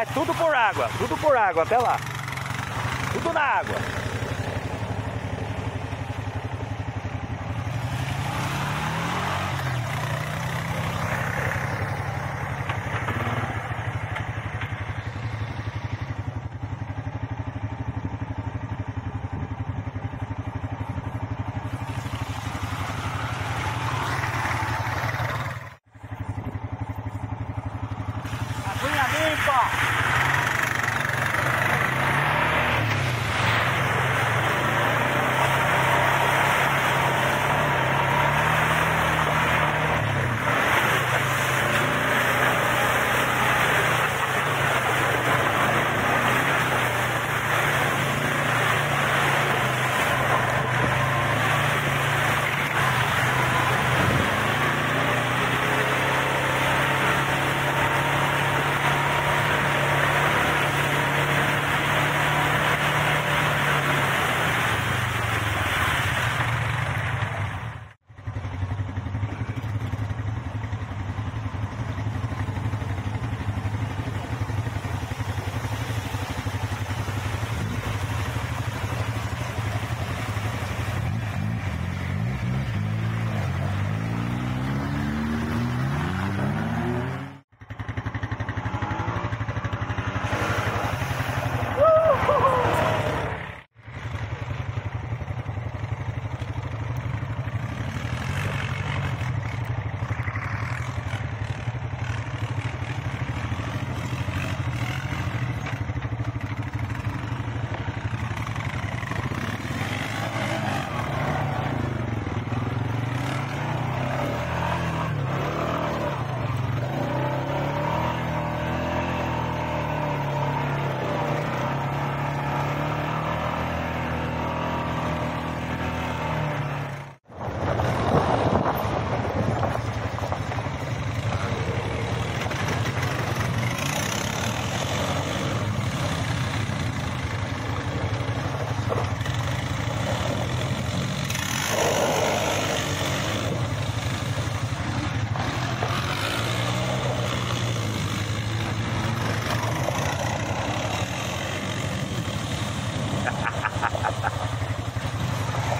Vai tudo por água, tudo por água, até lá. Tudo na água.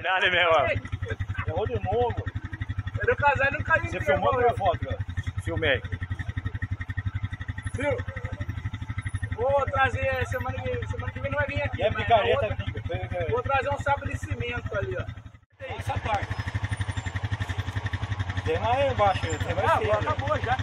Verdade mesmo. Errou é de novo. Eu deu casar e não caiu Você filmou né, é a minha foto, cara? Filmei. Viu? Vou trazer semana que, semana que vem não vai vir aqui. É picareta aqui. Vou trazer um saco de cimento ali, ó. Essa parte. Tem lá embaixo, tem vai ah, ter. Acabou já.